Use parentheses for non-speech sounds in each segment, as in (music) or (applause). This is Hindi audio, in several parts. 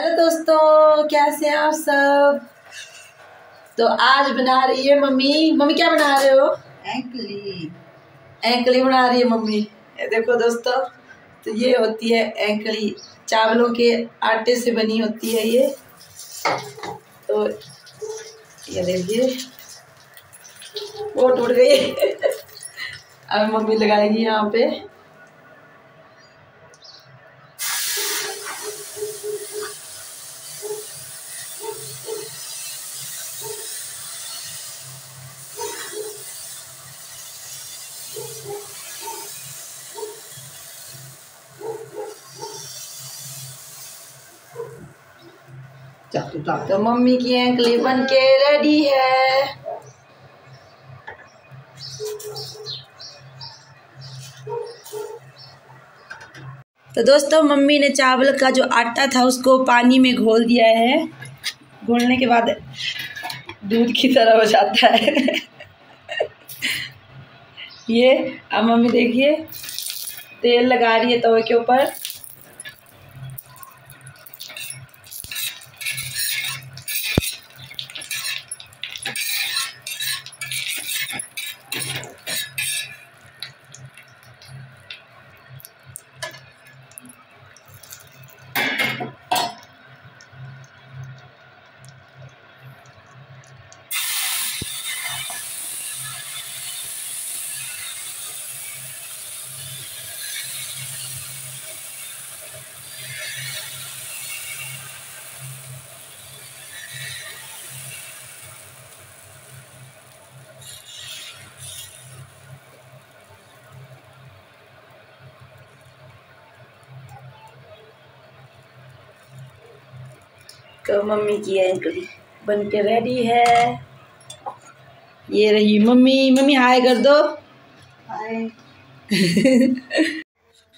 हेलो दोस्तों कैसे हैं आप सब? तो आज बना रही है मम्मी। मम्मी क्या बना रहे हो? एंकली एंकली बना रही है मम्मी। ये देखो दोस्तों तो ये होती है एंकली चावलों के आटे से बनी होती है ये। तो ये देखिए वो टूट गई। (laughs) अब मम्मी लगाएगी यहाँ पे। तो मम्मी की एंकली बन के रेडी है। तो दोस्तों, मम्मी ने चावल का जो आटा था, उसको पानी में घोल दिया है। घोलने के बाद दूध की तरह हो जाता है। (laughs) ये अब मम्मी देखिए तेल लगा रही है तवे के ऊपर। तो मम्मी की एंकली बन के रेडी है। ये रही मम्मी। मम्मी हाय कर दो। हाय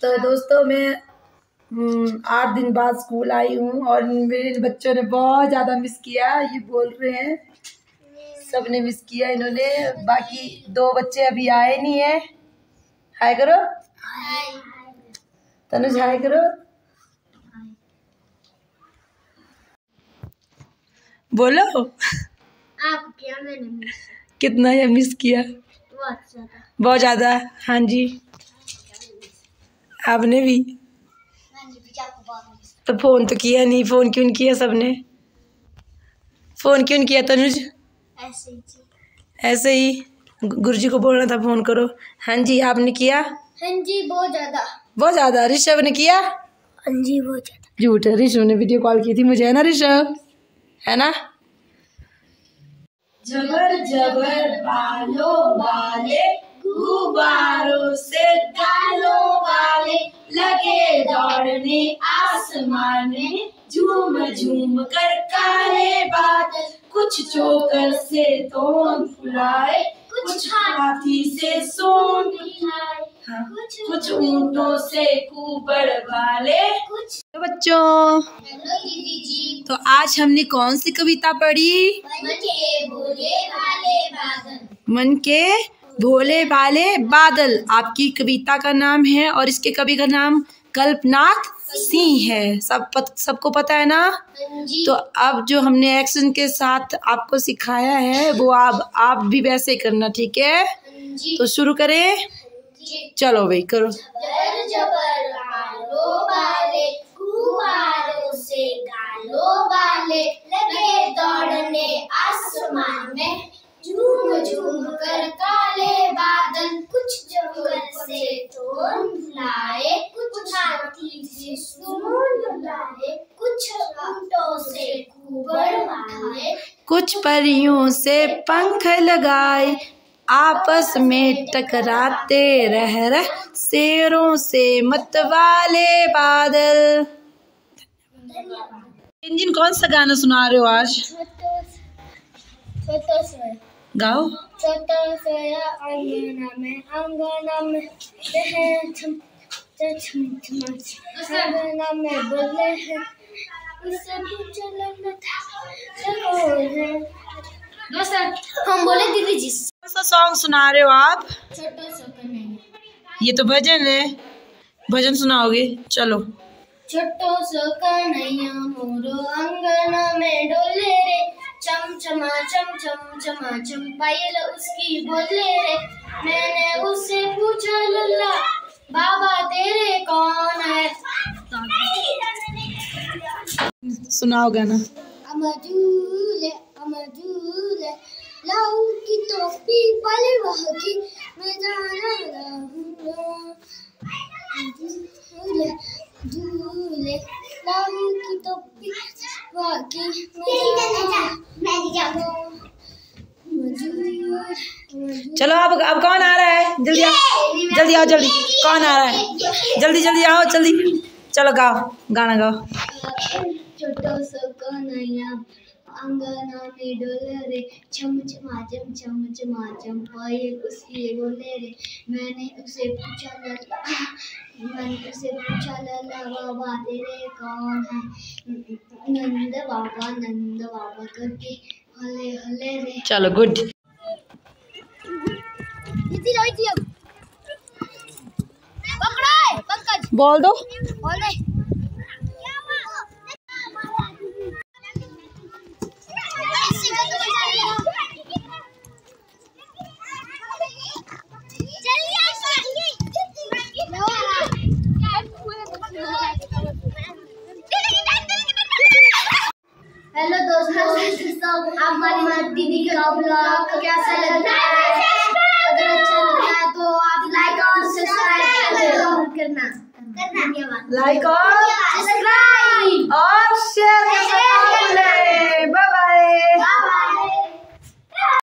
तो दोस्तों मैं हम्म, आठ दिन बाद स्कूल आई हूँ और मेरे बच्चों ने बहुत ज़्यादा मिस किया ये बोल रहे हैं। सबने मिस किया इन्होंने। बाकी दो बच्चे अभी आए नहीं है। हाय करो। हाय तनुज हाय करो। बोलो। आप क्या मैंने मिस कितना ये मिस किया? बहुत ज़्यादा। हाँ जी। आपने भी? मिस तो फ़ोन तो किया नहीं। फ़ोन क्यों नहीं किया सबने? फ़ोन क्यों नहीं किया तनुज? ऐसे ही जी। ऐसे ही। गुरु जी को बोलना था फ़ोन करो। हाँ जी आपने किया? हाँ जी बहुत ज़्यादा। बहुत ज़्यादा। ऋषभ ने किया? हाँ जी बहुत ज़्यादा। झूठ है ऋषभ ने वीडियो कॉल की थी। मुझे है ना ऋषभ? है ना? जबर जबर बालों वाले गुब्बारों से गालों वाले, लगे दौड़ने आसमान में झूम झूम कर काले बादल, कुछ चोकर से तोन फुलाए, कुछ हाथी से सोन मिठाई हाँ, कुछ ऊंटों से कुबड़ वाले। कुछ तो बच्चों जी। तो आज हमने कौन सी कविता पढ़ी? मन के भोले भाले बादल। मन के भोले भाले बादल। आपकी कविता का नाम है और इसके कवि का नाम कल्पनाथ सिंह है। सब पत, सबको पता है ना? हाँ तो अब जो हमने एक्शन के साथ आपको सिखाया है वो आप आप भी वैसे करना ठीक है? हाँ तो शुरू करें। चलो भाई करो। कुछ परियों से पंख लगाए आपस में टकराते रह रह शेरों से मतवाले बादल। इंजिन कौन सा गाना सुना रहे हो आज? गाओ। अंगना में बोले हैं हम बोले दीदी जी। सा सॉन्ग सुना रहे हो आप? तो ये तो भजन है। भजन सुनाओगे? चलो। छोटो सो कन्हैया मोरो अंगना में डोले रे। चम चमा चम चम चमा चम पायल उसकी बोले रे। मैंने उससे पूछा लल्ला बाबा तेरे कौन है? सुनाओ गाना। अमजूले अमजूले लाऊ की टोपी परवाह की मैं जाना रहूँगा। झूले लाऊ की टोपी परवाह की मैं जाना चलो अब अब कौन आ रहा है? जल्दी आओ। जल्दी आओ जल्दी। कौन आ रहा है? जल्दी जल्दी आओ जल्दी। चलो गाओ। गाना गाओ। छोटो सो कन्हैया अंगना में डोले रे। छम छमाचम छम छमाचम पायल उसकी बोले रे। मैंने उसे पूछा लला मैंने उसे पूछा लला बाबा तेरे कौन है? नंद बाबा नंद बाबा करके हले हले रे। चलो गुड। इतनी रोई थी अब। पकड़ो है, पंकज। बोल दो। बोल दे। दीदी आपको ब्लॉग कैसा लगता है? अगर अच्छा लगता है तो आप लाइक और सब्सक्राइब करना। करना। धन्यवाद। लाइक और